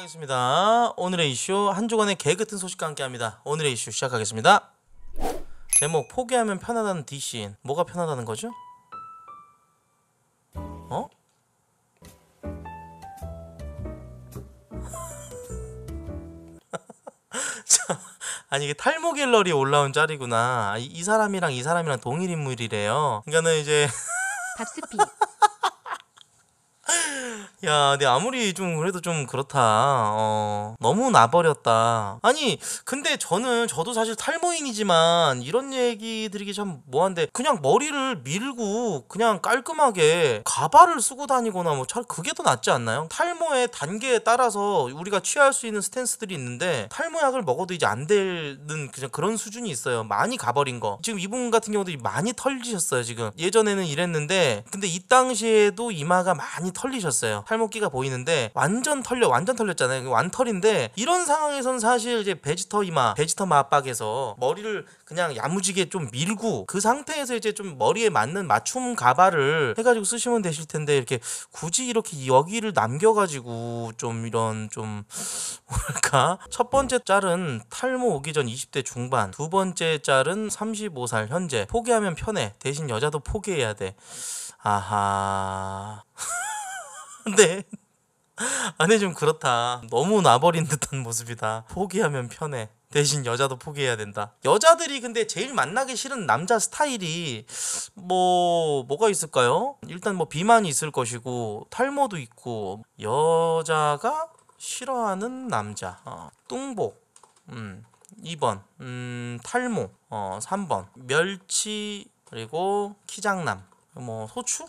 시작하겠습니다. 오늘의 이슈 한 주간의 개 같은 소식과 함께합니다. 오늘의 이슈 시작하겠습니다. 제목 포기하면 편하다는 DC인 뭐가 편하다는 거죠? 어? 자, 아니 이게 탈모 갤러리에 올라온 짤이구나. 이, 이 사람이랑 이 사람이랑 동일 인물이래요. 그러니까는 이제 밥스피 야, 근데 아무리 좀 그래도 좀 그렇다. 어, 너무 나버렸다. 아니, 근데 저는 저도 사실 탈모인이지만 이런 얘기 드리기 참 뭐한데 그냥 머리를 밀고 그냥 깔끔하게 가발을 쓰고 다니거나 뭐잘 그게 더 낫지 않나요? 탈모의 단계에 따라서 우리가 취할 수 있는 스탠스들이 있는데 탈모약을 먹어도 이제 안 되는 그냥 그런 수준이 있어요. 많이 가버린 거. 지금 이분 같은 경우도 많이 털리셨어요, 지금. 예전에는 이랬는데 근데 이 당시에도 이마가 많이 털리셨어요. 탈모기가 보이는데 완전 털려 완전 털렸잖아요. 그 완털인데 이런 상황에선 사실 이제 베지터 이마, 베지터 마빡에서 머리를 그냥 야무지게 좀 밀고 그 상태에서 이제 좀 머리에 맞는 맞춤 가발을 해가지고 쓰시면 되실 텐데 이렇게 굳이 이렇게 여기를 남겨가지고 좀 이런 좀 뭐랄까? 첫 번째 짤은 탈모 오기 전 20대 중반 두 번째 짤은 35살 현재. 포기하면 편해. 대신 여자도 포기해야 돼. 아하 네. 아니 좀 그렇다. 너무 나버린 듯한 모습이다. 포기하면 편해. 대신 여자도 포기해야 된다. 여자들이 근데 제일 만나기 싫은 남자 스타일이 뭐 뭐가 있을까요? 일단 뭐 비만이 있을 것이고 탈모도 있고 여자가 싫어하는 남자. 어, 뚱복. 음. 2번. 음, 탈모. 어, 3번. 멸치 그리고 키장남. 뭐 소추?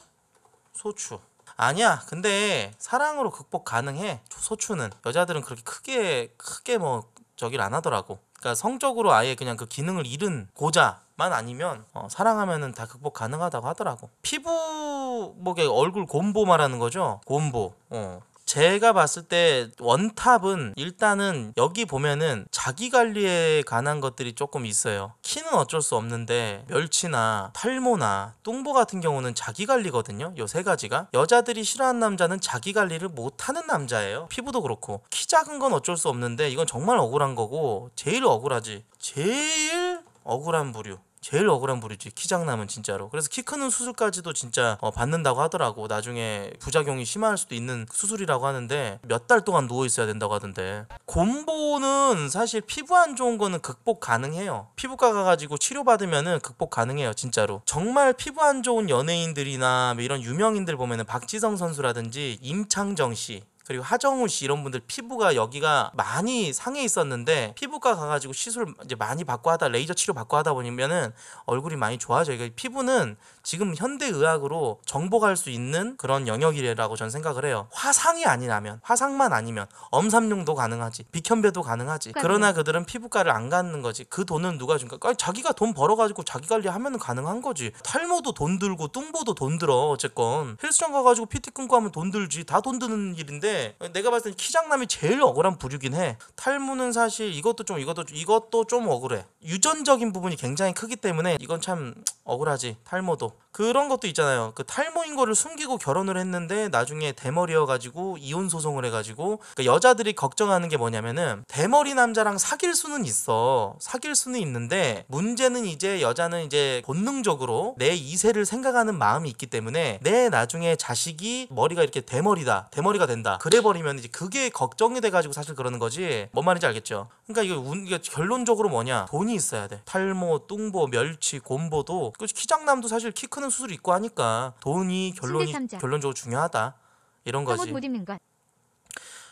소추. 아니야. 근데 사랑으로 극복 가능해. 소추는 여자들은 그렇게 크게 크게 뭐 저기를 안 하더라고. 그러니까 성적으로 아예 그냥 그 기능을 잃은 고자만 아니면 어, 사랑하면은 다 극복 가능하다고 하더라고. 피부 뭐게 얼굴 곰보 말하는 거죠? 곰보. 어. 제가 봤을 때 원탑은 일단은 여기 보면은 자기 관리에 관한 것들이 조금 있어요. 키는 어쩔 수 없는데 멸치나 탈모나 뚱보 같은 경우는 자기 관리거든요. 요 세 가지가 여자들이 싫어하는 남자는 자기 관리를 못하는 남자예요. 피부도 그렇고 키 작은 건 어쩔 수 없는데 이건 정말 억울한 거고 제일 억울하지. 제일 억울한 부류. 제일 억울한 부류지 키장남은 진짜로. 그래서 키 크는 수술까지도 진짜 어, 받는다고 하더라고. 나중에 부작용이 심할 수도 있는 수술이라고 하는데 몇 달 동안 누워 있어야 된다고 하던데. 곰보는 사실 피부 안 좋은 거는 극복 가능해요. 피부과 가가지고 치료받으면은 극복 가능해요 진짜로. 정말 피부 안 좋은 연예인들이나 뭐 이런 유명인들 보면은 박지성 선수라든지 임창정 씨 그리고 하정우 씨 이런 분들 피부가 여기가 많이 상해 있었는데 피부과 가가지고 시술 이제 많이 받고 하다 레이저 치료 받고 하다 보면은 얼굴이 많이 좋아져요. 그러니까 피부는 지금 현대 의학으로 정복할 수 있는 그런 영역이라고 저는 생각을 해요. 화상이 아니라면 화상만 아니면 엄삼룡도 가능하지 비현배도 가능하지. 그러나 그들은 피부과를 안 가는 거지. 그 돈은 누가 준까? 아니, 자기가 돈 벌어가지고 자기 관리하면 가능한 거지. 탈모도 돈 들고 뚱보도 돈 들어 어쨌건 헬스장 가가지고 PT 끊고 하면 돈 들지 다 돈 드는 일인데 내가 봤을 땐 키장남이 제일 억울한 부류긴 해. 탈모는 사실 이것도 좀 이것도 좀- 이것도 좀 억울해. 유전적인 부분이 굉장히 크기 때문에 이건 참 억울하지. 탈모도 그런 것도 있잖아요. 그 탈모인 거를 숨기고 결혼을 했는데 나중에 대머리여 가지고 이혼 소송을 해 가지고 그러니까 여자들이 걱정하는 게 뭐냐면은 대머리 남자랑 사귈 수는 있어. 사귈 수는 있는데 문제는 이제 여자는 이제 본능적으로 내 이세를 생각하는 마음이 있기 때문에 내 나중에 자식이 머리가 이렇게 대머리다, 대머리가 된다. 그래 버리면 이제 그게 걱정이 돼 가지고 사실 그러는 거지. 뭔 말인지 알겠죠? 그러니까 이게, 운, 이게 결론적으로 뭐냐? 돈이 있어야 돼. 탈모, 뚱보, 멸치, 곰보도 그 키장남도 사실 키 크는 수술 있고 하니까 돈이 결론이. 결론적으로 중요하다. 이런 거지. 못 입는 것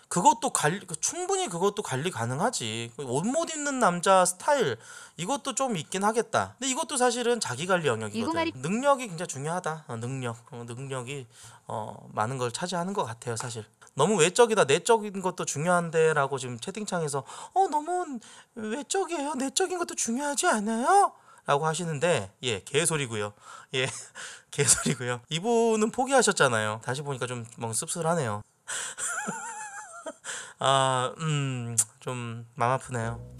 그것도 관리 그 충분히 그것도 관리 가능하지 옷 못 입는 남자 스타일 이것도 좀 있긴 하겠다 근데 이것도 사실은 자기 관리 영역이거든 능력이 굉장히 중요하다 어, 능력 어, 능력이 어, 많은 걸 차지하는 것 같아요 사실 너무 외적이다 내적인 것도 중요한데라고 지금 채팅창에서 어 너무 외적이에요? 내적인 것도 중요하지 않아요? 라고 하시는데 예 개소리고요. 예 개소리고요. 이분은 포기하셨잖아요. 다시 보니까 좀 뭔가 씁쓸하네요. 아, 음, 좀 마음 아프네요.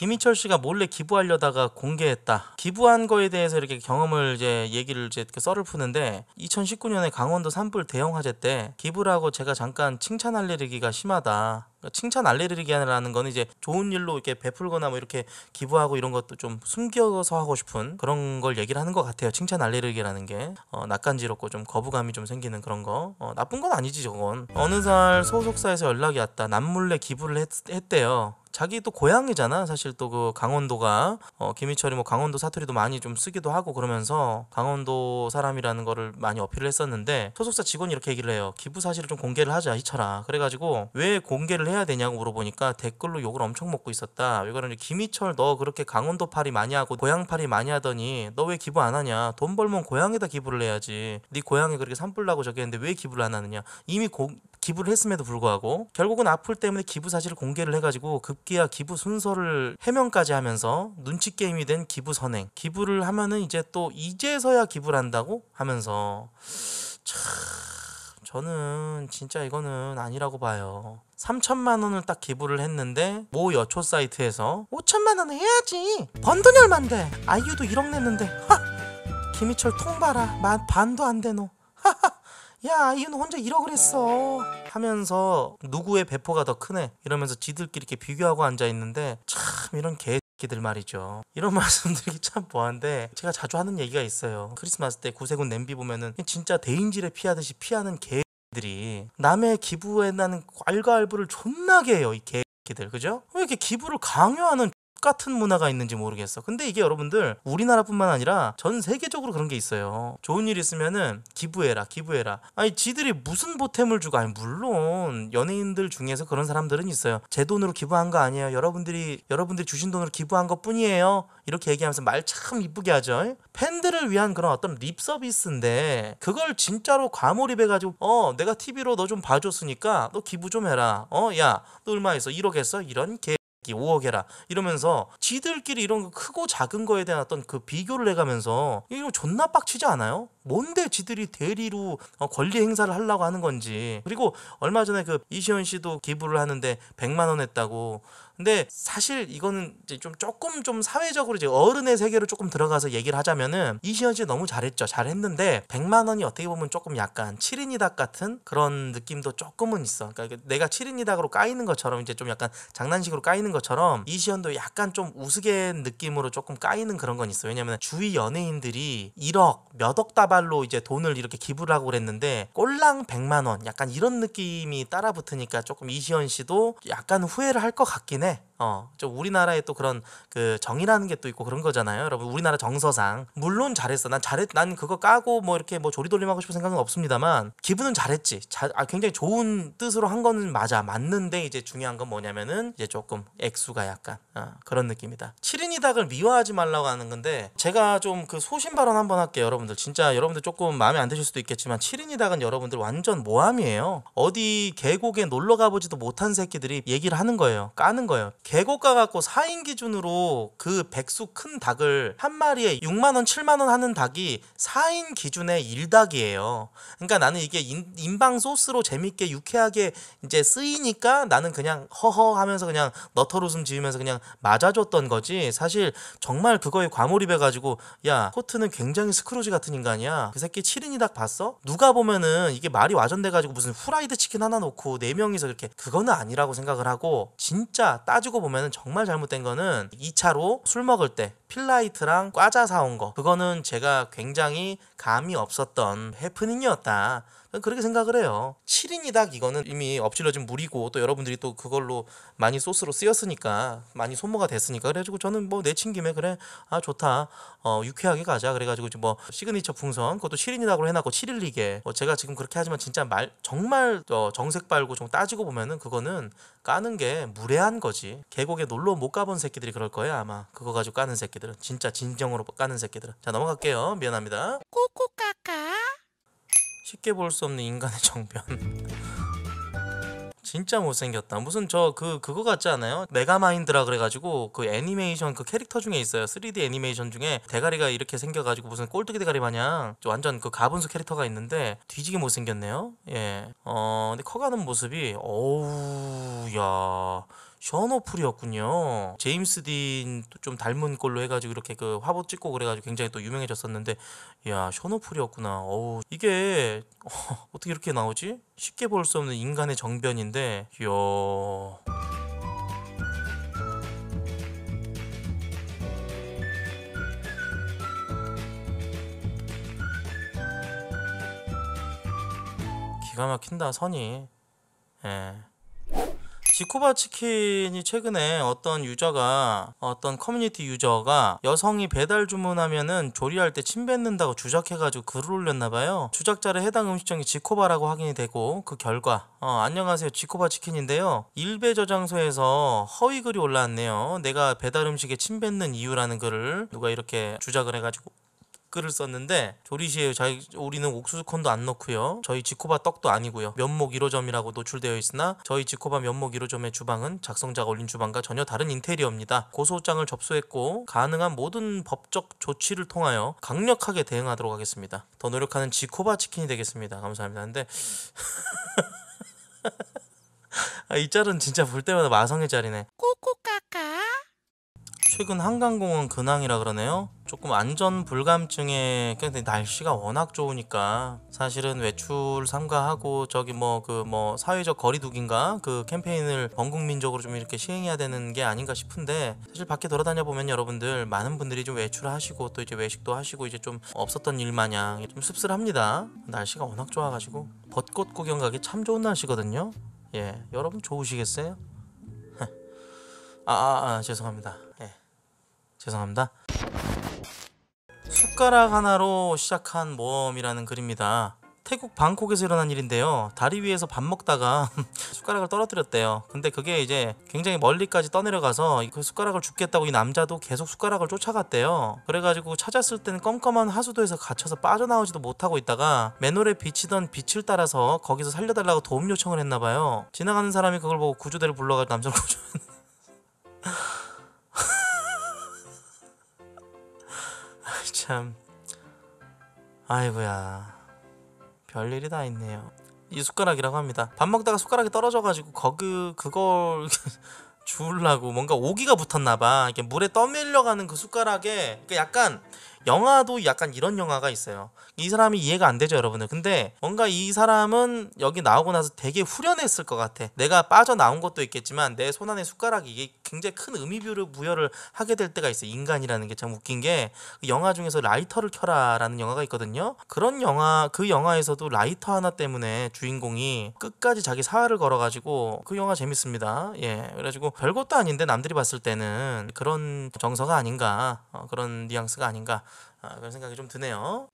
김희철 씨가 몰래 기부하려다가 공개했다. 기부한 거에 대해서 이렇게 경험을 이제 얘기를 이제 그 썰을 푸는데 2019년에 강원도 산불 대형 화재 때 기부라고 제가 잠깐 칭찬 알레르기가 심하다. 그러니까 칭찬 알레르기라는 거는 이제 좋은 일로 이렇게 베풀거나 뭐 이렇게 기부하고 이런 것도 좀 숨겨서 하고 싶은 그런 걸 얘기를 하는 것 같아요. 칭찬 알레르기라는 게 어, 낯간지럽고 좀 거부감이 좀 생기는 그런 거 어, 나쁜 건 아니지 저건. 어느 날 소속사에서 연락이 왔다. 남몰래 기부를 했, 했대요. 자기 또 고향이잖아 사실 또 그 강원도가 어, 김희철이 뭐 강원도 사투리도 많이 좀 쓰기도 하고 그러면서 강원도 사람이라는 거를 많이 어필을 했었는데 소속사 직원이 이렇게 얘기를 해요 기부 사실을 좀 공개를 하자 희철아 그래가지고 왜 공개를 해야 되냐고 물어보니까 댓글로 욕을 엄청 먹고 있었다. 이거는 김희철 너 그렇게 강원도 팔이 많이 하고 고향 팔이 많이 하더니 너 왜 기부 안 하냐? 돈 벌면 고향에다 기부를 해야지. 네 고향에 그렇게 산불 나고 저기 했는데 왜 기부를 안 하느냐? 이미 고, 기부를 했음에도 불구하고 결국은 악플 때문에 기부 사실을 공개를 해가지고 급기야 기부 순서를 해명까지 하면서 눈치 게임이 된 기부 선행. 기부를 하면은 이제 또 이제서야 기부를 한다고 하면서 참 저는 진짜 이거는 아니라고 봐요. 3천만 원을 딱 기부를 했는데 모 여초 사이트에서 5천만 원 해야지. 번 돈이 얼만데 아이유도 1억 냈는데. 하! 김희철 통 봐라. 만 반도 안 되노. 야 아이유는 혼자 1억을 했어. 하면서 누구의 배포가 더 크네? 이러면서 지들끼리 이렇게 비교하고 앉아 있는데 참 이런 개 새끼들 말이죠. 이런 말씀드리기 참 뭐한데 제가 자주 하는 얘기가 있어요. 크리스마스 때 구세군 냄비 보면은 진짜 대인질에 피하듯이 피하는 개 들이 남의 기부에 나는 괄괄부를 존나게 해요 이 개새끼들. 그죠? 왜 이렇게 기부를 강요하는 같은 문화가 있는지 모르겠어. 근데 이게 여러분들 우리나라뿐만 아니라 전 세계적으로 그런 게 있어요. 좋은 일 있으면은 기부해라, 기부해라. 아니 지들이 무슨 보탬을 주고 아니 물론 연예인들 중에서 그런 사람들은 있어요. 제 돈으로 기부한 거 아니에요. 여러분들이 여러분들이 주신 돈으로 기부한 것 뿐이에요. 이렇게 얘기하면서 말 참 이쁘게 하죠. 팬들을 위한 그런 어떤 립 서비스인데 그걸 진짜로 과몰입해 가지고 어 내가 TV로 너 좀 봐줬으니까 너 기부 좀 해라. 어 야 너 얼마? 1억 했어? 이런 개 5억 해라 이러면서 지들끼리 이런 거 크고 작은 거에 대한 어떤 그 비교를 해가면서 이거 존나 빡치지 않아요? 뭔데 지들이 대리로 어, 권리 행사를 하려고 하는 건지 그리고 얼마 전에 그 이시연 씨도 기부를 하는데 100만 원 했다고 근데 사실 이거는 이제 좀 조금 좀 사회적으로 이제 어른의 세계로 조금 들어가서 얘기를 하자면은 이시연 씨 너무 잘했죠. 잘했는데 100만 원이 어떻게 보면 조금 약간 7인이닥 같은 그런 느낌도 조금은 있어. 그러니까 내가 7인이닥으로 까이는 것처럼 이제 좀 약간 장난식으로 까이는 것처럼 이시연도 약간 좀 우스개 느낌으로 조금 까이는 그런 건 있어. 왜냐면 주위 연예인들이 1억 몇억 다발로 이제 돈을 이렇게 기부를 하고 그랬는데 꼴랑 100만 원 약간 이런 느낌이 따라 붙으니까 조금 이시연 씨도 약간 후회를 할 것 같긴 해. ね 어, 좀 우리나라에 또 그런 그 정이라는 게 또 있고 그런 거잖아요. 여러분 우리나라 정서상 물론 잘했어. 난 잘했. 난 그거 까고 뭐 이렇게 뭐 조리돌림하고 싶은 생각은 없습니다만 기분은 잘했지. 자, 아, 굉장히 좋은 뜻으로 한 거는 맞아. 맞는데 이제 중요한 건 뭐냐면은 이제 조금 액수가 약간 어, 그런 느낌이다. 7인 이 닭을 미워하지 말라고 하는 건데 제가 좀 그 소신 발언 한번 할게요. 여러분들 진짜 여러분들 조금 마음에 안 드실 수도 있겠지만 7인 이 닭은 여러분들 완전 모함이에요. 어디 계곡에 놀러 가보지도 못한 새끼들이 얘기를 하는 거예요. 까는 거예요. 계곡 가 갖고 4인 기준으로 그 백수 큰 닭을 한 마리에 6만 원, 7만 원 하는 닭이 4인 기준의 1닭이에요. 그러니까 나는 이게 인, 인방 소스로 재밌게 유쾌하게 이제 쓰이니까 나는 그냥 허허 하면서 그냥 너털 웃음 지으면서 그냥 맞아줬던 거지. 사실 정말 그거에 과몰입해 가지고 야 코트는 굉장히 스크루지 같은 인간이야. 그 새끼 7인이 닭 봤어? 누가 보면은 이게 말이 와전돼 가지고 무슨 후라이드 치킨 하나 놓고 네 명이서 이렇게 그거는 아니라고 생각을 하고 진짜 따지고 보면은 정말 잘못된 거는 2차로 술 먹을 때 필라이트랑 과자 사온 거. 그거는 제가 굉장히 감이 없었던 해프닝이었다. 그렇게 생각을 해요. 7인이 닭 이거는 이미 엎질러진 물이고 또 여러분들이 또 그걸로 많이 소스로 쓰였으니까 많이 소모가 됐으니까 그래가지고 저는 뭐 내친 김에 그래 아 좋다. 어 유쾌하게 가자. 그래가지고 이제 뭐 시그니처 풍선 그것도 7인이 닭으로 해놨고 7인이 닭 뭐 제가 지금 그렇게 하지만 진짜 말 정말 어 정색 빨고 좀 따지고 보면은 그거는 까는 게 무례한 거지. 계곡에 놀러 못 가본 새끼들이 그럴 거예요 아마. 그거 가지고 까는 새끼들 은 진짜 진정으로 까는 새끼들은 자 넘어갈게요 미안합니다 쉽게 볼 수 없는 인간의 정변. 진짜 못생겼다. 무슨 저 그 그거 같지 않아요? 메가마인드라 그래가지고 그 애니메이션 그 캐릭터 중에 있어요. 3D 애니메이션 중에 대가리가 이렇게 생겨가지고 무슨 꼴뚜기 대가리 마냥 완전 그 가분수 캐릭터가 있는데 뒤지게 못생겼네요. 예. 어 근데 커가는 모습이 어우 야 셔노풀이었군요. 제임스 딘도 좀 닮은 꼴로 해가지고 이렇게 그 화보 찍고 그래가지고 굉장히 또 유명해졌었는데, 야 셔노풀이었구나. 어우 이게 어, 어떻게 이렇게 나오지? 쉽게 볼 수 없는 인간의 정변인데, 이야. 기가 막힌다 선이. 예. 지코바 치킨이 최근에 어떤 유저가 어떤 커뮤니티 유저가 여성이 배달 주문하면은 조리할 때 침 뱉는다고 주작해가지고 글을 올렸나봐요. 주작자를 해당 음식점이 지코바라고 확인이 되고 그 결과 어, 안녕하세요 지코바 치킨인데요. 일베 저장소에서 허위 글이 올라왔네요. 내가 배달 음식에 침 뱉는 이유라는 글을 누가 이렇게 주작을 해가지고 글을 썼는데 조리시에 자기 우리는 옥수수 콘도 안 넣고요. 저희 지코바 떡도 아니고요. 면목 1호점이라고 노출되어 있으나 저희 지코바 면목 1호점의 주방은 작성자가 올린 주방과 전혀 다른 인테리어입니다. 고소장을 접수했고 가능한 모든 법적 조치를 통하여 강력하게 대응하도록 하겠습니다. 더 노력하는 지코바 치킨이 되겠습니다. 감사합니다. 근데 아, 이 짤은 진짜 볼 때마다 마성의 짤이네. 최근 한강공원 근황이라 그러네요. 조금 안전 불감증에 근데 날씨가 워낙 좋으니까 사실은 외출 삼가하고 저기 뭐 그 뭐 사회적 거리두기인가 그 캠페인을 전국민적으로 좀 이렇게 시행해야 되는 게 아닌가 싶은데 사실 밖에 돌아다녀 보면 여러분들 많은 분들이 좀 외출하시고 또 이제 외식도 하시고 이제 좀 없었던 일 마냥 좀 씁쓸합니다. 날씨가 워낙 좋아가지고 벚꽃 구경 가기 참 좋은 날씨거든요. 예, 여러분 좋으시겠어요? 아, 아, 아 죄송합니다. 예. 죄송합니다. 숟가락 하나로 시작한 모험이라는 글입니다. 태국 방콕에서 일어난 일인데요. 다리 위에서 밥 먹다가 숟가락을 떨어뜨렸대요. 근데 그게 이제 굉장히 멀리까지 떠내려가서 그 숟가락을 줍겠다고 이 남자도 계속 숟가락을 쫓아갔대요. 그래가지고 찾았을 때는 껌껌한 하수도에서 갇혀서 빠져나오지도 못하고 있다가 맨홀에 비치던 빛을 따라서 거기서 살려달라고 도움 요청을 했나봐요. 지나가는 사람이 그걸 보고 구조대를 불러가지고 남자를 구조. 참. 아이고야. 별일이 다 있네요. 이 숟가락이라고 합니다. 밥 먹다가 숟가락이 떨어져가지고 거기 그걸 주우려고 뭔가 오기가 붙었나봐. 이게 물에 떠밀려가는 그 숟가락에 그 약간 영화도 약간 이런 영화가 있어요. 이 사람이 이해가 안 되죠, 여러분들. 근데 뭔가 이 사람은 여기 나오고 나서 되게 후련했을 것 같아. 내가 빠져나온 것도 있겠지만 내 손 안에 숟가락이 이게 굉장히 큰 의미부여를 부여를 하게 될 때가 있어. 요 인간이라는 게 참 웃긴 게 그 영화 중에서 라이터를 켜라라는 영화가 있거든요. 그런 영화 그 영화에서도 라이터 하나 때문에 주인공이 끝까지 자기 사활을 걸어가지고 그 영화 재밌습니다. 예, 그래가지고 별것도 아닌데 남들이 봤을 때는 그런 정서가 아닌가, 어, 그런 뉘앙스가 아닌가 아, 그런 생각이 좀 드네요.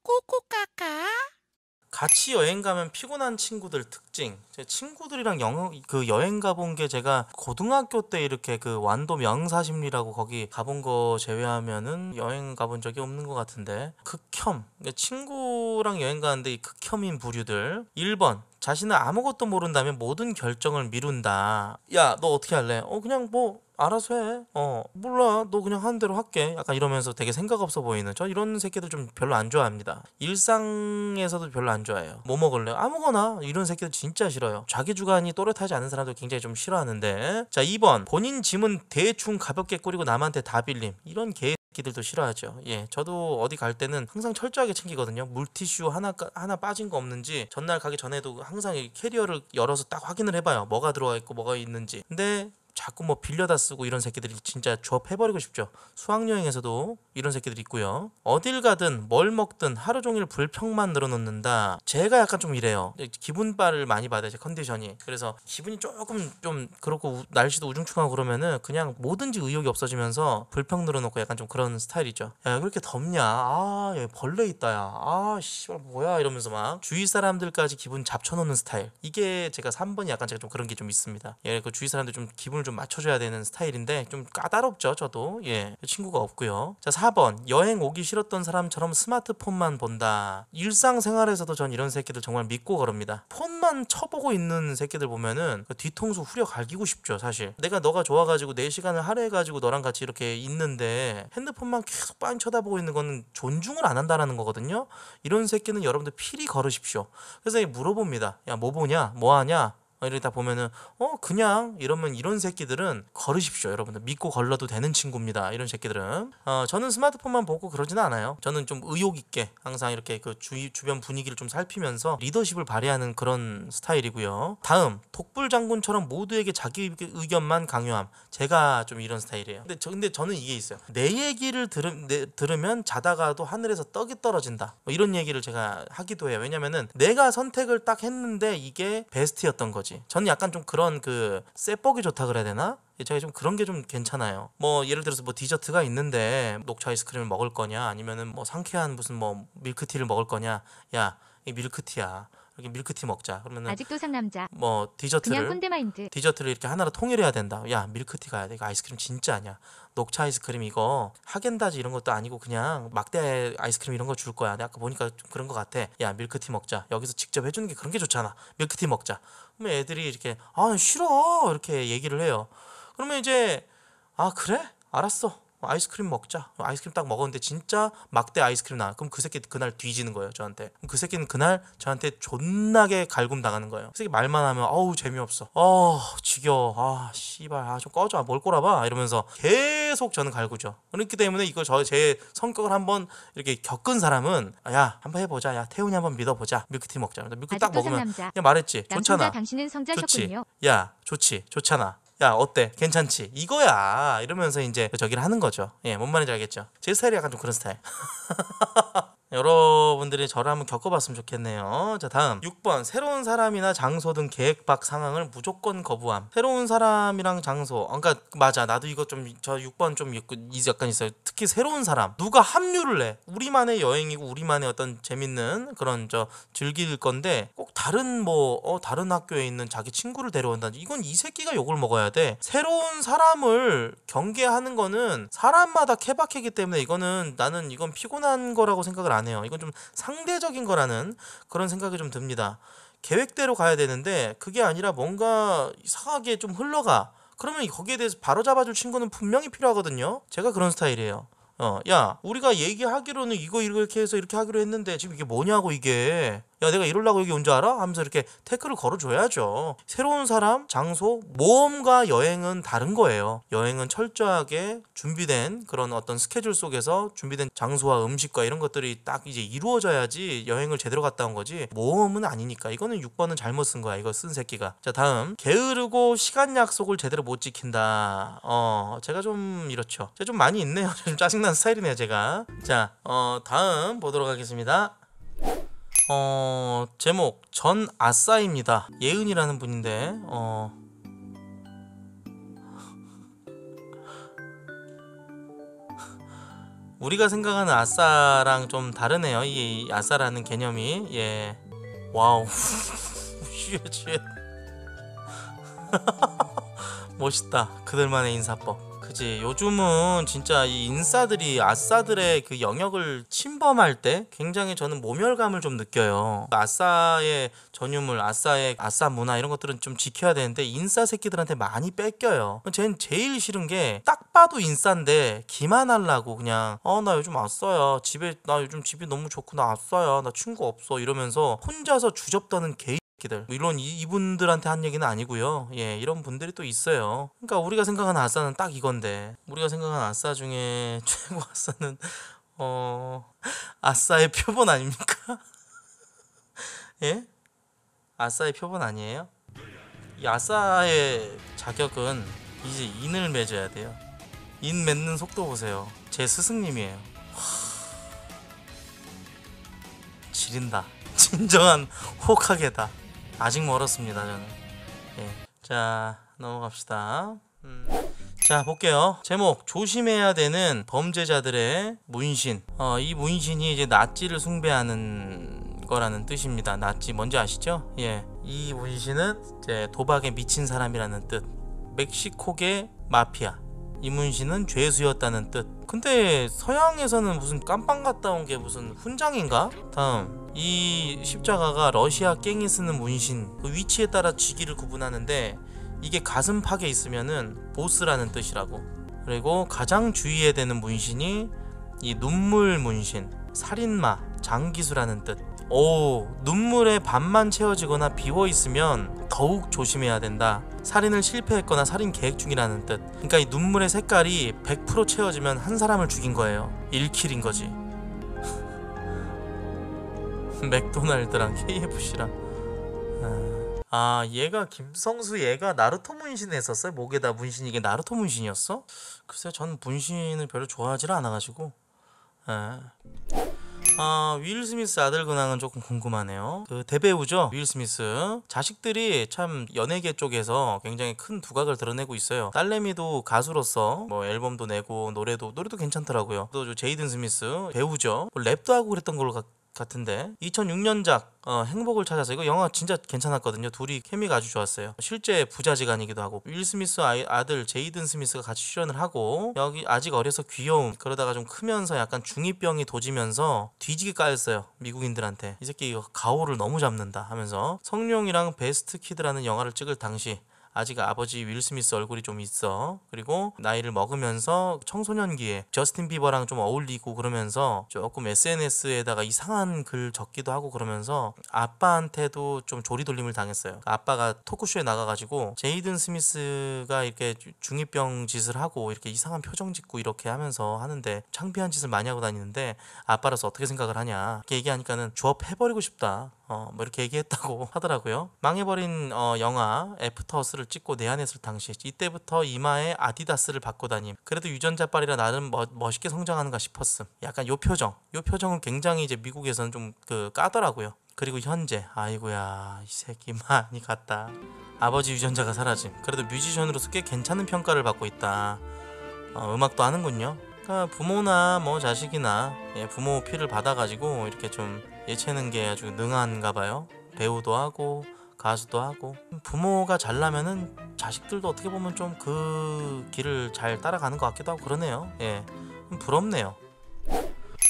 같이 여행 가면 피곤한 친구들 특징. 제 친구들이랑 영, 그 여행 가본 게 제가 고등학교 때 이렇게 그 완도 명사심리라고 거기 가본 거 제외하면은 여행 가본 적이 없는 것 같은데. 극혐. 친구랑 여행 가는데 이 극혐인 부류들. 1번. 자신은 아무것도 모른다면 모든 결정을 미룬다. 야, 너 어떻게 할래? 어, 그냥 뭐 알아서 해. 어, 몰라. 너 그냥 하는 대로 할게. 약간 이러면서 되게 생각 없어 보이는. 저 이런 새끼들 좀 별로 안 좋아합니다. 일상에서도 별로 안 좋아해요. 뭐 먹을래? 아무거나. 이런 새끼들 진짜 싫어요. 자기 주관이 또렷하지 않은 사람들 굉장히 좀 싫어하는데. 자, 2번. 본인 짐은 대충 가볍게 꾸리고 남한테 다 빌림. 이런 개 새끼들도 싫어하죠. 예, 저도 어디 갈 때는 항상 철저하게 챙기거든요. 물티슈 하나 하나 빠진 거 없는지 전날 가기 전에도 항상 이 캐리어를 열어서 딱 확인을 해봐요. 뭐가 들어와 있고 뭐가 있는지. 근데 자꾸 뭐 빌려다 쓰고 이런 새끼들이 진짜 조업해버리고 싶죠. 수학여행에서도 이런 새끼들이 있고요. 어딜 가든 뭘 먹든 하루 종일 불평만 늘어놓는다. 제가 약간 좀 이래요. 기분빨을 많이 받아요. 제 컨디션이. 그래서 기분이 조금 좀 그렇고 우- 날씨도 우중충하고 그러면은 그냥 뭐든지 의욕이 없어지면서 불평 늘어놓고 약간 좀 그런 스타일이죠. 야, 왜 그렇게 덥냐? 아, 여기 벌레 있다, 야. 아, 씨발, 뭐야? 이러면서 막 주위 사람들까지 기분 잡쳐놓는 스타일. 이게 제가 3번이 약간 제가 좀 그런 게 좀 있습니다. 예, 그 주위 사람들 좀 기분을 좀 맞춰줘야 되는 스타일인데 좀 까다롭죠, 저도. 예, 친구가 없고요. 자, 4번. 여행 오기 싫었던 사람처럼 스마트폰만 본다. 일상생활에서도 전 이런 새끼들 정말 믿고 걸읍니다. 폰만 쳐보고 있는 새끼들 보면은 그 뒤통수 후려 갈기고 싶죠, 사실. 내가 너가 좋아가지고 내 시간을 할애해가지고 너랑 같이 이렇게 있는데 핸드폰만 계속 빤히 쳐다보고 있는 거는 존중을 안 한다라는 거거든요. 이런 새끼는 여러분들 필히 걸으십시오. 그래서 물어봅니다. 야, 뭐 보냐? 뭐 하냐? 어, 이러다 보면은 어 그냥 이러면 이런 새끼들은 걸으십시오 여러분들. 믿고 걸러도 되는 친구입니다. 이런 새끼들은. 어 저는 스마트폰만 보고 그러지는 않아요. 저는 좀 의욕 있게 항상 이렇게 그 주위 주변 분위기를 좀 살피면서 리더십을 발휘하는 그런 스타일이고요. 다음 독불 장군처럼 모두에게 자기 의견만 강요함. 제가 좀 이런 스타일이에요. 근데 저 근데 저는 이게 있어요. 내 얘기를 들으, 내, 들으면 자다가도 하늘에서 떡이 떨어진다. 뭐 이런 얘기를 제가 하기도 해요. 왜냐면은 내가 선택을 딱 했는데 이게 베스트였던 거 지. 저는 약간 좀 그런 그 쎄뻑이 좋다 그래야 되나? 제가 좀 그런 게 좀 괜찮아요. 뭐 예를 들어서 뭐 디저트가 있는데 녹차 아이스크림을 먹을 거냐? 아니면은 뭐 상쾌한 무슨 뭐 밀크티를 먹을 거냐? 야 이 밀크티야 이렇게 밀크티 먹자 그러면은 아직도 상남자. 뭐 그냥 디저트를 꼰대 마인드. 디저트를 이렇게 하나로 통일해야 된다. 야 밀크티 가야 돼. 이거 아이스크림 진짜 아니야. 녹차 아이스크림 이거 하겐다즈 이런 것도 아니고 그냥 막대 아이스크림 이런 거 줄 거야. 내가 아까 보니까 좀 그런 거 같아. 야 밀크티 먹자. 여기서 직접 해주는 게 그런 게 좋잖아. 밀크티 먹자. 그러면 애들이 이렇게 아 싫어 이렇게 얘기를 해요. 그러면 이제 아 그래 알았어. 아이스크림 먹자. 아이스크림 딱 먹었는데 진짜 막대 아이스크림 나. 그럼 그 새끼 그날 뒤지는 거예요, 저한테. 그 새끼는 그날 저한테 존나게 갈굼 당하는 거예요. 그 새끼 말만 하면 어우 재미없어. 어 지겨워. 아 씨발 아 좀 꺼져. 뭘 꼬라봐 이러면서 계속 저는 갈구죠. 그렇기 때문에 이거 저제 성격을 한번 이렇게 겪은 사람은 아, 야 한번 해보자. 야 태훈이 한번 믿어보자. 밀크티 먹자. 밀크티 딱 먹으면. 야 말했지. 좋잖아. 좋지. 야, 좋지. 좋잖아. 야, 어때? 괜찮지? 이거야. 이러면서 이제 저기를 하는 거죠. 예, 뭔 말인지 알겠죠? 제 스타일이 약간 좀 그런 스타일. 여러분들이 저를 한번 겪어봤으면 좋겠네요. 자, 다음 6번 새로운 사람이나 장소 등 계획 밖 상황을 무조건 거부함. 새로운 사람이랑 장소. 어, 그러니까 맞아. 나도 이거 좀 저 6번 좀 있고 이 약간 있어요. 특히 새로운 사람. 누가 합류를 해. 우리만의 여행이고 우리만의 어떤 재밌는 그런 저 즐길 건데 꼭 다른 뭐 어, 다른 학교에 있는 자기 친구를 데려온다. 이건 이 새끼가 욕을 먹어야 돼. 새로운 사람을 경계하는 거는 사람마다 케바케기 때문에 이거는 나는 이건 피곤한 거라고 생각을 안 해요. 이건 좀 상대적인 거라는 그런 생각이 좀 듭니다. 계획대로 가야 되는데 그게 아니라 뭔가 이상하게 좀 흘러가. 그러면 거기에 대해서 바로 잡아줄 친구는 분명히 필요하거든요. 제가 그런 스타일이에요. 어, 야, 우리가 얘기하기로는 이거 이렇게 해서 이렇게 하기로 했는데 지금 이게 뭐냐고 이게. 야, 내가 이럴라고 여기 온 줄 알아? 하면서 이렇게 태클을 걸어줘야죠. 새로운 사람, 장소, 모험과 여행은 다른 거예요. 여행은 철저하게 준비된 그런 어떤 스케줄 속에서 준비된 장소와 음식과 이런 것들이 딱 이제 이루어져야지 여행을 제대로 갔다 온 거지. 모험은 아니니까. 이거는 6번은 잘못 쓴 거야. 이거 쓴 새끼가. 자, 다음. 게으르고 시간 약속을 제대로 못 지킨다. 어, 제가 좀 이렇죠. 제가 좀 많이 있네요. 좀 짜증나는 스타일이네요, 제가. 자, 어, 다음 보도록 하겠습니다. 어 제목 전 아싸입니다. 예은이라는 분인데 어. 우리가 생각하는 아싸랑 좀 다르네요. 이 아싸라는 개념이. 예. 와우. 쉣 쉣. 멋있다. 그들만의 인사법 그지 요즘은 진짜 이 인싸들이 아싸들의 그 영역을 침범할 때 굉장히 저는 모멸감을 좀 느껴요. 아싸의 전유물 아싸의 아싸 문화 이런 것들은 좀 지켜야 되는데 인싸 새끼들한테 많이 뺏겨요. 전 제일 싫은 게 딱 봐도 인싸인데 기만 하려고 그냥 어 나 요즘 아싸야. 집에 나 요즘 집이 너무 좋고 나 아싸야. 나 친구 없어. 이러면서 혼자서 주접떠는 개새 끼들 물론 이, 이분들한테 한 얘기는 아니고요. 예 이런 분들이 또 있어요. 그러니까 우리가 생각하는 아싸는 딱 이건데 우리가 생각하는 아싸 중에 최고 아싸는 어 아싸의 표본 아닙니까? 예? 아싸의 표본 아니에요? 이 아싸의 자격은 이제 인을 맺어야 돼요. 인 맺는 속도 보세요. 제 스승님이에요. 지린다. 진정한 호카게다 아직 멀었습니다 저는. 예. 자 넘어갑시다. 음. 자 볼게요. 제목 조심해야 되는 범죄자들의 문신. 어, 이 문신이 이제 나치를 숭배하는 거라는 뜻입니다. 나치 뭔지 아시죠? 예 이 문신은 이제 도박에 미친 사람이라는 뜻. 멕시코계 마피아. 이 문신은 죄수였다는 뜻. 근데 서양에서는 무슨 깜빵 갔다 온 게 무슨 훈장인가? 다음 이 십자가가 러시아 깽이 쓰는 문신 그 위치에 따라 직위를 구분하는데 이게 가슴팍에 있으면은 보스라는 뜻이라고. 그리고 가장 주의해야 되는 문신이 이 눈물 문신, 살인마, 장기수라는 뜻. 오, 눈물에 반만 채워지거나 비워 있으면 더욱 조심해야 된다. 살인을 실패했거나 살인 계획 중이라는 뜻. 그러니까 이 눈물의 색깔이 100% 채워지면 한 사람을 죽인 거예요. 1킬인 거지. 맥도날드랑 KFC랑. 아, 얘가 김성수 얘가 나루토 문신 했었어요? 목에다 문신 이게 나루토 문신이었어? 글쎄 전 문신을 별로 좋아하지를 않아가지고. 예. 아, 윌 스미스 아들 근황은 조금 궁금하네요. 그 대배우죠, 윌 스미스. 자식들이 참 연예계 쪽에서 굉장히 큰 두각을 드러내고 있어요. 딸내미도 가수로서 뭐 앨범도 내고 노래도 노래도 괜찮더라고요. 또 저 제이든 스미스 배우죠. 뭐 랩도 하고 그랬던 걸로 가- 같은데 2006년작 어, 행복을 찾아서 이거 영화 진짜 괜찮았거든요. 둘이 케미가 아주 좋았어요. 실제 부자지간이기도 하고 윌 스미스 아이, 아들 제이든 스미스가 같이 출연을 하고 여기 아직 어려서 귀여움 그러다가 좀 크면서 약간 중2병이 도지면서 뒤지게 까였어요. 미국인들한테 이 새끼 이거 가오를 너무 잡는다 하면서 성룡이랑 베스트 키드라는 영화를 찍을 당시 아직 아버지 윌 스미스 얼굴이 좀 있어. 그리고 나이를 먹으면서 청소년기에 저스틴 비버랑 좀 어울리고 그러면서 조금 SNS에다가 이상한 글 적기도 하고 그러면서 아빠한테도 좀 조리돌림을 당했어요. 아빠가 토크쇼에 나가가지고 제이든 스미스가 이렇게 주- 중2병 짓을 하고 이렇게 이상한 표정 짓고 이렇게 하면서 하는데 창피한 짓을 많이 하고 다니는데 아빠로서 어떻게 생각을 하냐 이렇게 얘기하니까는 조업 해버리고 싶다. 어, 뭐 이렇게 얘기했다고 하더라고요. 망해버린 어, 영화 애프터스를 찍고 내한했을 당시 이때부터 이마에 아디다스를 받고 다님. 그래도 유전자빨이라 나름 멋, 멋있게 성장하는가 싶었음. 약간 요 표정, 요 표정은 굉장히 이제 미국에서는 좀 그 까더라고요. 그리고 현재 아이고야 이 새끼 많이 갔다. 아버지 유전자가 사라짐. 그래도 뮤지션으로서 꽤 괜찮은 평가를 받고 있다. 어, 음악도 하는군요. 그러니까 부모나 뭐 자식이나 예, 부모 피를 받아가지고 이렇게 좀 예체능계 아주 능한가 봐요. 배우도 하고 가수도 하고 부모가 잘나면은 자식들도 어떻게 보면 좀 그 길을 잘 따라가는 것 같기도 하고 그러네요. 예, 좀 부럽네요.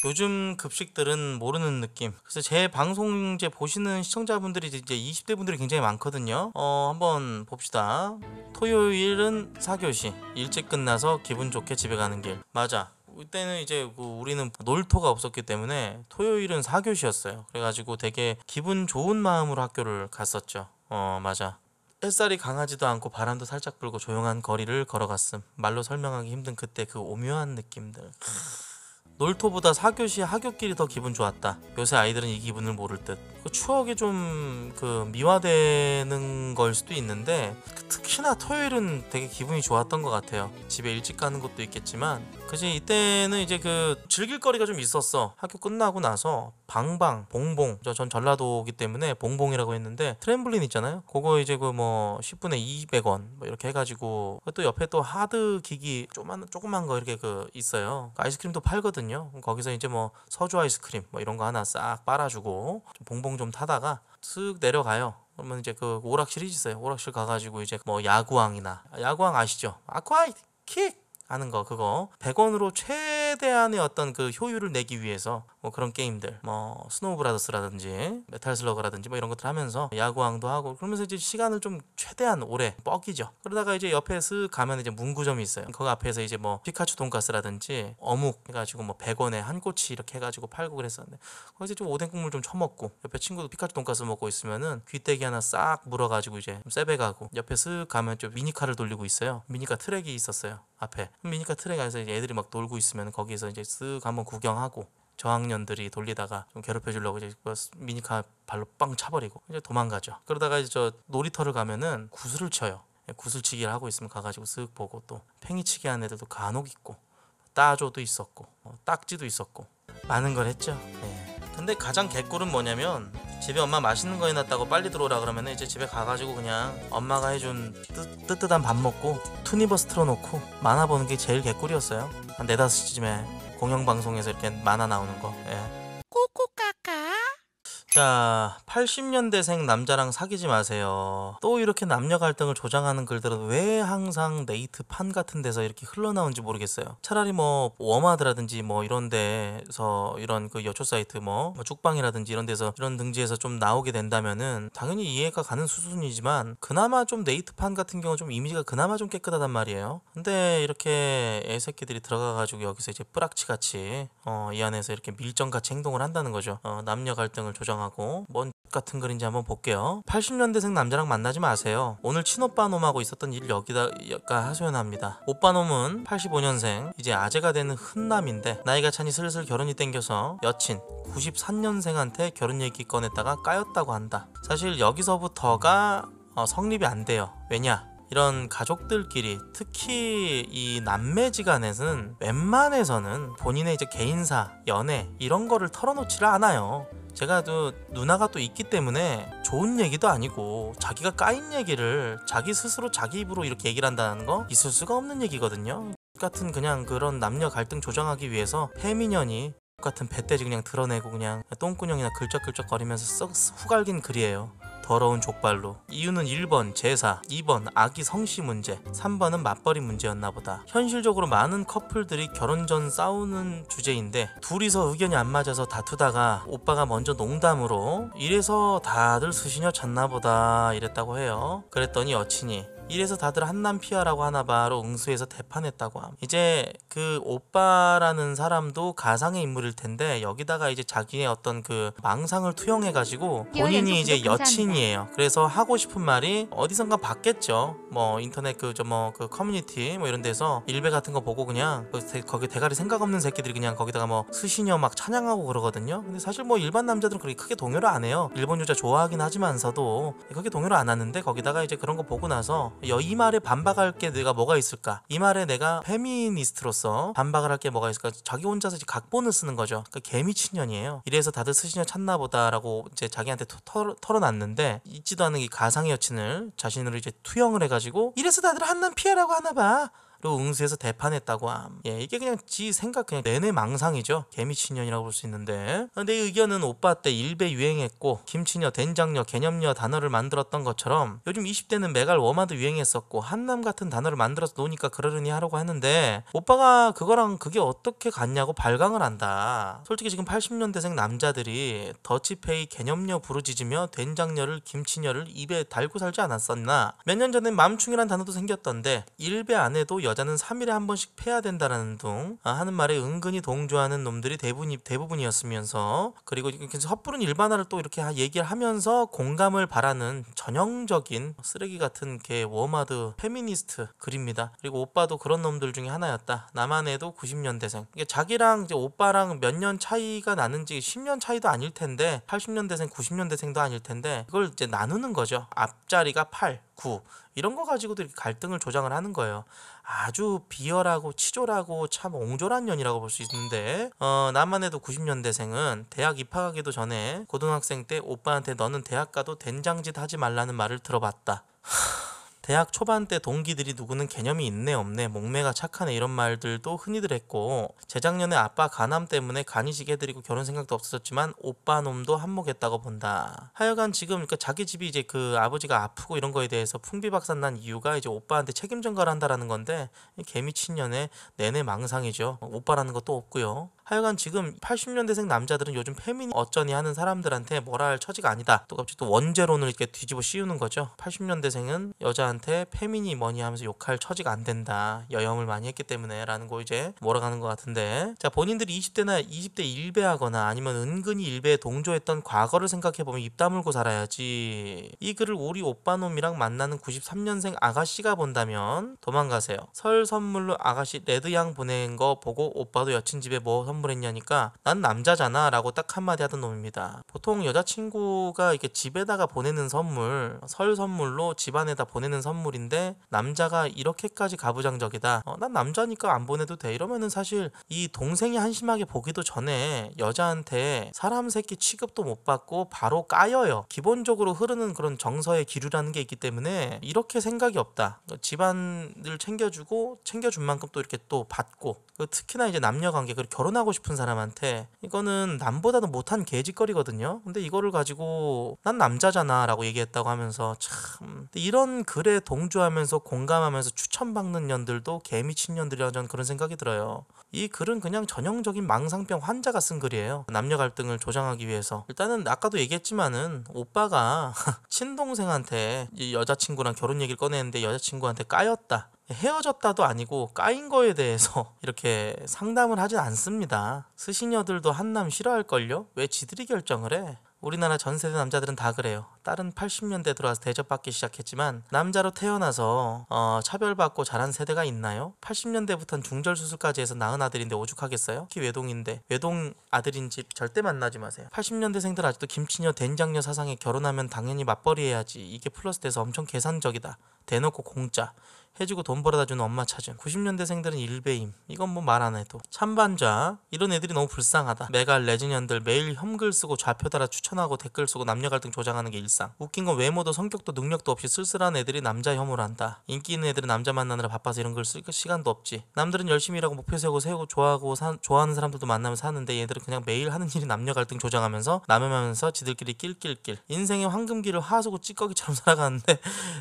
요즘 급식들은 모르는 느낌. 그래서 제 방송 이제 보시는 시청자분들이 이제 20대 분들이 굉장히 많거든요. 어, 한번 봅시다. 토요일은 4교시. 일찍 끝나서 기분 좋게 집에 가는 길. 맞아. 이때는 이제 그 우리는 놀토가 없었기 때문에 토요일은 4교시였어요. 그래가지고 되게 기분 좋은 마음으로 학교를 갔었죠. 어, 맞아. 햇살이 강하지도 않고 바람도 살짝 불고 조용한 거리를 걸어갔음. 말로 설명하기 힘든 그때 그 오묘한 느낌들. 놀토보다 4교시 하굣길이 더 기분 좋았다. 요새 아이들은 이 기분을 모를 듯. 그 추억이 좀 그 미화되는 걸 수도 있는데 그 특히나 토요일은 되게 기분이 좋았던 것 같아요. 집에 일찍 가는 것도 있겠지만 그지 이때는 이제 그 즐길 거리가 좀 있었어. 학교 끝나고 나서 방방, 봉봉. 저 전 전라도기 때문에 봉봉이라고 했는데 트램블린 있잖아요. 그거 이제 그 뭐 10분에 200원 뭐 이렇게 해가지고 또 옆에 또 하드 기기 조그만 조그만 거 이렇게 그 있어요. 그 아이스크림도 팔거든요. 그럼 거기서 이제 뭐 서주 아이스크림 뭐 이런 거 하나 싹 빨아주고 좀 봉봉 좀 타다가 쓱 내려가요. 그러면 이제 그 오락실 이 있어요. 오락실 가가지고 이제 뭐 야구왕이나 야구왕 아시죠? 아쿠아이 킥 하는 거 그거 100원으로 최대한의 어떤 그 효율을 내기 위해서 뭐 그런 게임들 뭐 스노우 브라더스라든지 메탈 슬러그라든지 뭐 이런 것들 하면서 야구왕도 하고 그러면서 이제 시간을 좀 최대한 오래 뻑이죠. 그러다가 이제 옆에 쓱 가면 이제 문구점이 있어요. 거기 앞에서 이제 뭐 피카츄 돈가스라든지 어묵 해가지고 뭐 100원에 한 꼬치 이렇게 해가지고 팔고 그랬었는데 거기서 좀 오뎅 국물 좀 처먹고 옆에 친구도 피카츄 돈가스 먹고 있으면은 귀때기 하나 싹 물어가지고 이제 좀 쌔벼 가고 옆에 쓱 가면 좀 미니카를 돌리고 있어요. 미니카 트랙이 있었어요 앞에. 미니카 트랙 안에서 애들이 막 놀고 있으면 거기서 이제 쓱 한번 구경하고 저학년들이 돌리다가 좀 괴롭혀 주려고 이제 그 미니카 발로 빵 차버리고 이제 도망가죠. 그러다가 이제 저 놀이터를 가면은 구슬을 쳐요. 예, 구슬치기를 하고 있으면 가가지고 쓱 보고 또 팽이치기 하는 애들도 간혹 있고 따조도 있었고 어, 딱지도 있었고 많은 걸 했죠. 예. 근데 가장 개꿀은 뭐냐면 집에 엄마 맛있는 거 해놨다고 빨리 들어오라 그러면 이제 집에 가가지고 그냥 엄마가 해준 뜨, 뜨뜻한 밥 먹고 투니버스 틀어놓고 만화 보는 게 제일 개꿀이었어요. 한 네다섯 시쯤에 공영방송에서 이렇게 만화 나오는 거. 예. 자, 80년대생 남자랑 사귀지 마세요. 또 이렇게 남녀 갈등을 조장하는 글들은 왜 항상 네이트 판 같은 데서 이렇게 흘러나온지 모르겠어요. 차라리 뭐 워마드라든지 뭐 이런 데서 이런 그 여초 사이트 뭐, 뭐 쭉빵이라든지 이런 데서 이런 등지에서 좀 나오게 된다면은 당연히 이해가 가는 수준이지만 그나마 좀 네이트판 같은 경우 좀 이미지가 그나마 좀 깨끗하단 말이에요. 근데 이렇게 애새끼들이 들어가가지고 여기서 이제 뿌락치 같이 어, 이 안에서 이렇게 밀정 같이 행동을 한다는 거죠. 어, 남녀 갈등을 조장하고 뭔 같은 글인지 한번 볼게요. 80년대생 남자랑 만나지 마세요. 오늘 친오빠 놈하고 있었던 일 여기다가 하소연합니다. 오빠 놈은 85년생, 이제 아재가 되는 흔남인데 나이가 차니 슬슬 결혼이 땡겨서 여친 93년생한테 결혼 얘기 꺼냈다가 까였다고 한다. 사실 여기서부터가 어, 성립이 안 돼요. 왜냐? 이런 가족들끼리 특히 이 남매지간에서는 웬만해서는 본인의 이제 개인사, 연애 이런 거를 털어놓지를 않아요. 제가 또 누나가 또 있기 때문에 좋은 얘기도 아니고 자기가 까인 얘기를 자기 스스로 자기 입으로 이렇게 얘기를 한다는 거 있을 수가 없는 얘기거든요. 같은 그냥 그런 남녀 갈등 조정하기 위해서 페미년이 같은 배때지 그냥 드러내고 그냥 똥구녕이나 글적글적 거리면서 썩 후갈긴 글이에요. 더러운 족발로. 이유는 1번 제사, 2번 아기 성씨 문제, 3번은 맞벌이 문제였나 보다. 현실적으로 많은 커플들이 결혼 전 싸우는 주제인데 둘이서 의견이 안 맞아서 다투다가 오빠가 먼저 농담으로 이래서 다들 수시녀 찾나 보다 이랬다고 해요. 그랬더니 여친이 이래서 다들 한남 피하라고 하나봐로 응수해서 대판했다고 함. 이제 그 오빠라는 사람도 가상의 인물일 텐데 여기다가 이제 자기의 어떤 그 망상을 투영해 가지고 본인이 이제 여친이에요. 그래서 하고 싶은 말이 어디선가 봤겠죠. 뭐 인터넷 그 저 뭐 그 커뮤니티 뭐 이런 데서 일배 같은 거 보고 그냥 그 대- 거기 대가리 생각 없는 새끼들이 그냥 거기다가 뭐 스시녀 막 찬양하고 그러거든요. 근데 사실 뭐 일반 남자들은 그렇게 크게 동요를 안 해요. 일본 여자 좋아하긴 하지만서도 그렇게 동요를 안 하는데 거기다가 이제 그런 거 보고 나서 여, 이 말에 반박할 게 내가 뭐가 있을까? 이 말에 내가 페미니스트로서 반박을 할 게 뭐가 있을까? 자기 혼자서 각본을 쓰는 거죠. 그러니까 개미친년이에요. 이래서 다들 스시녀 찾나 보다라고 이제 자기한테 토- 털, 털어놨는데 있지도 않은 이 가상의 여친을 자신으로 이제 투영을 해가지고 이래서 다들 한남 피하라고 하나 봐. 로 응수해서 대판했다고 함. 예, 이게 그냥 지 생각 그냥 내내 망상이죠. 개미친년이라고 볼 수 있는데 내 의견은 오빠 때 일배 유행했고 김치녀, 된장녀, 개념녀 단어를 만들었던 것처럼 요즘 20대는 메갈 워마드 유행했었고 한남 같은 단어를 만들어서 노니까 그러려니 하라고 하는데 오빠가 그거랑 그게 어떻게 같냐고 발광을 한다. 솔직히 지금 80년대생 남자들이 더치페이 개념녀 부르짖으며 된장녀를 김치녀를 입에 달고 살지 않았었나? 몇 년 전엔 맘충이란 단어도 생겼던데 일배 안에도 여자는 3일에 한 번씩 패야 된다라는 둥 아, 하는 말에 은근히 동조하는 놈들이 대부분, 대부분이었으면서 그리고 섣부른 일반화를 또 이렇게 하- 얘기를 하면서 공감을 바라는 전형적인 쓰레기 같은 개 워마드 페미니스트 글입니다. 그리고 오빠도 그런 놈들 중에 하나였다. 나만 해도 90년대생. 이게 자기랑 이제 오빠랑 몇 년 차이가 나는지 10년 차이도 아닐 텐데 80년대생, 90년대생도 아닐 텐데 그걸 이제 나누는 거죠. 앞자리가 8, 9 이런 거 가지고도 갈등을 조장을 하는 거예요. 아주 비열하고 치졸하고 참 옹졸한 년이라고 볼 수 있는데 어, 나만 해도 90년대생은 대학 입학하기도 전에 고등학생 때 오빠한테 너는 대학 가도 된장짓 하지 말라는 말을 들어봤다. 대학 초반 때 동기들이 누구는 개념이 있네 없네 목매가 착하네 이런 말들도 흔히들 했고 재작년에 아빠 간암 때문에 간이식 해드리고 결혼 생각도 없었지만 오빠 놈도 한몫했다고 본다. 하여간 지금 그러니까 자기 집이 이제 그 아버지가 아프고 이런 거에 대해서 풍비박산 난 이유가 이제 오빠한테 책임 전가를 한다라는 건데 이 개미친년의 내내 망상이죠. 오빠라는 것도 없고요. 하여간 지금 80년대생 남자들은 요즘 페미니 어쩌니 하는 사람들한테 뭐라 할 처지가 아니다. 또 갑자기 또 원제론을 이렇게 뒤집어 씌우는 거죠. 80년대생은 여자한테 페미니 뭐니 하면서 욕할 처지가 안 된다. 여염을 많이 했기 때문에 라는 거 이제 몰아가는 것 같은데 자 본인들이 20대나 20대 일배하거나 아니면 은근히 일배에 동조했던 과거를 생각해보면 입 다물고 살아야지. 이 글을 우리 오빠놈이랑 만나는 93년생 아가씨가 본다면 도망가세요. 설 선물로 아가씨 레드양 보낸 거 보고 오빠도 여친 집에 뭐 했냐니까 난 남자잖아 라고 딱 한마디 하던 놈입니다. 보통 여자친구가 이렇게 집에다가 보내는 선물 설 선물로 집안에다 보내는 선물인데 남자가 이렇게까지 가부장적이다. 어, 난 남자니까 안 보내도 돼 이러면은 사실 이 동생이 한심하게 보기도 전에 여자한테 사람 새끼 취급도 못 받고 바로 까여요. 기본적으로 흐르는 그런 정서의 기류라는 게 있기 때문에 이렇게 생각이 없다. 집안을 챙겨주고 챙겨준 만큼 또 이렇게 또 받고 그 특히나 이제 남녀 관계 그리고 결혼하고 싶은 사람한테 이거는 남보다도 못한 개짓거리거든요. 근데 이거를 가지고 난 남자잖아라고 얘기했다고 하면서 참 이런 글에 동조하면서 공감하면서 추천받는 년들도 개미친 년들이라 저는 그런 생각이 들어요. 이 글은 그냥 전형적인 망상병 환자가 쓴 글이에요. 남녀 갈등을 조장하기 위해서. 일단은 아까도 얘기했지만은 오빠가 친동생한테 이 여자친구랑 결혼 얘기를 꺼내는데 여자친구한테 까였다. 헤어졌다도 아니고 까인 거에 대해서 이렇게 상담을 하진 않습니다. 스시녀들도 한남 싫어할걸요? 왜 지들이 결정을 해? 우리나라 전 세대 남자들은 다 그래요. 딸은 80년대 들어와서 대접받기 시작했지만 남자로 태어나서 어, 차별받고 자란 세대가 있나요? 80년대부터는 중절 수술까지 해서 낳은 아들인데 오죽하겠어요? 특히 외동인데 외동 아들인 집 절대 만나지 마세요. 80년대생들 아직도 김치녀 된장녀 사상에 결혼하면 당연히 맞벌이 해야지 이게 플러스 돼서 엄청 계산적이다. 대놓고 공짜. 해주고 돈 벌어다 주는 엄마 찾음 90년대생들은 일배임. 이건 뭐 말 안 해도. 찬반자 이런 애들이 너무 불쌍하다. 메갈 돼지년들 매일 혐글 쓰고 좌표 달아 추천하고 댓글 쓰고 남녀 갈등 조장하는 게 일상. 웃긴 건 외모도 성격도 능력도 없이 쓸쓸한 애들이 남자 혐오를 한다. 인기 있는 애들은 남자 만나느라 바빠서 이런 글쓸 시간도 없지. 남들은 열심히 일하고 목표 세우고 세우고 좋아하고 사, 좋아하는 사람들도 만나면 사는데 얘들은 그냥 매일 하는 일이 남녀 갈등 조장하면서 남혐하면서 지들끼리 낄낄낄. 인생의 황금기를 하수구 찌꺼기처럼 살아가는데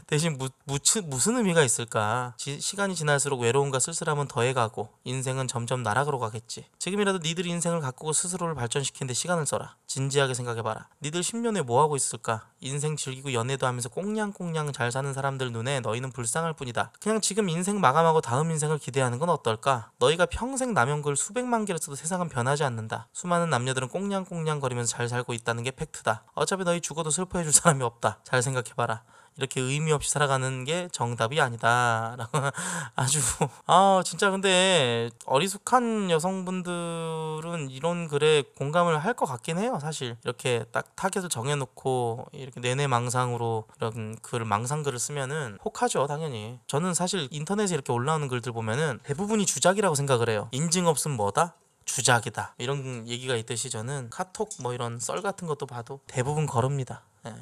대신 무, 무치, 무슨 의미가 있을까 지- 시간이 지날수록 외로움과 쓸쓸함은 더해가고 인생은 점점 나락으로 가겠지. 지금이라도 니들 인생을 가꾸고 스스로를 발전시키는데 시간을 써라. 진지하게 생각해봐라. 니들 10년 후에 뭐하고 있을까? 인생 즐기고 연애도 하면서 꽁냥꽁냥 잘 사는 사람들 눈에 너희는 불쌍할 뿐이다. 그냥 지금 인생 마감하고 다음 인생을 기대하는 건 어떨까? 너희가 평생 남연글 수백만 개를 써도 세상은 변하지 않는다. 수많은 남녀들은 꽁냥꽁냥 거리면서 잘 살고 있다는 게 팩트다. 어차피 너희 죽어도 슬퍼해줄 사람이 없다. 잘 생각해봐라. 이렇게 의미 없이 살아가는 게 정답이 아니다. 라고 아주 아 진짜 근데 어리숙한 여성분들은 이런 글에 공감을 할 것 같긴 해요. 사실 이렇게 딱 타겟을 정해놓고 이렇게 내내 망상으로 이런 글을 망상 글을 쓰면은 혹하죠 당연히. 저는 사실 인터넷에 이렇게 올라오는 글들 보면은 대부분이 주작이라고 생각을 해요. 인증 없음 뭐다? 주작이다. 이런 얘기가 있듯이 저는 카톡 뭐 이런 썰 같은 것도 봐도 대부분 거릅니다. 예.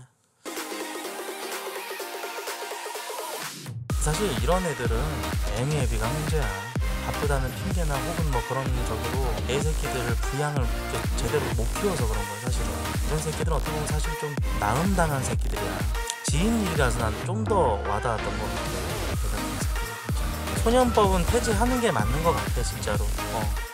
사실 이런 애들은 애미애비가 문제야. 바쁘다는 핑계나 혹은 뭐 그런 적으로 애 새끼들을 부양을 제대로 못 키워서 그런 거야 사실은. 이런 새끼들은 어떻게 보면 사실 좀 나음당한 새끼들이야. 지인 일이라서 난 좀 더 와닿았던 것 같아. 소년법은 폐지하는 게 맞는 것 같아 진짜로. 어.